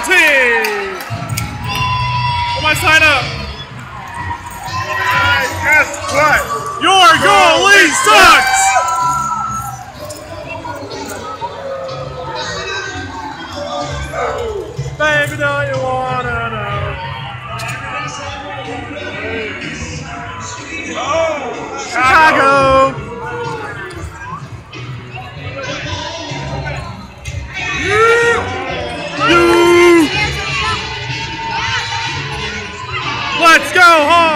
Team, come on, sign up. And guess what? Your goalie sucks! Baby, don't you wanna know? Oh, Chicago. Let's go home!